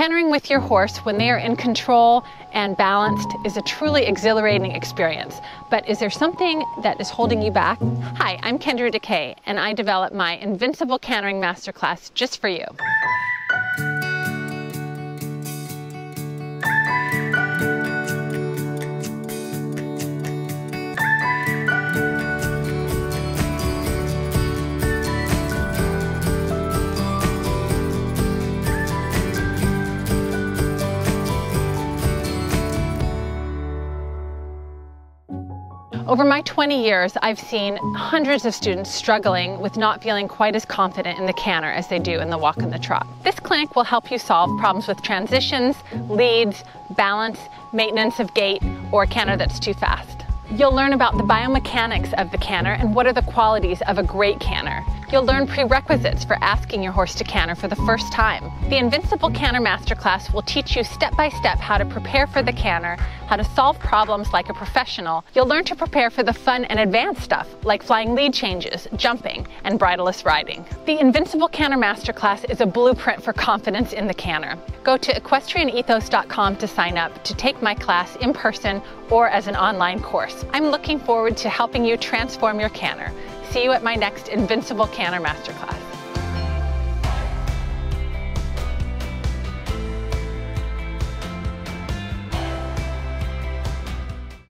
Cantering with your horse when they are in control and balanced is a truly exhilarating experience. But is there something that is holding you back? Hi, I'm Kendra DeKay, and I developed my Invincible Cantering Masterclass just for you. Over my 20 years, I've seen hundreds of students struggling with not feeling quite as confident in the canter as they do in the walk and the trot. This clinic will help you solve problems with transitions, leads, balance, maintenance of gait, or a canter that's too fast. You'll learn about the biomechanics of the canter and what are the qualities of a great canter. You'll learn prerequisites for asking your horse to canter for the first time. The Invincible Canter Masterclass will teach you step by step how to prepare for the canter, how to solve problems like a professional. You'll learn to prepare for the fun and advanced stuff like flying lead changes, jumping, and bridleless riding. The Invincible Canter Masterclass is a blueprint for confidence in the canter. Go to equestrianethos.com to sign up to take my class in person or as an online course. I'm looking forward to helping you transform your canter. See you at my next Invincible Canter Masterclass.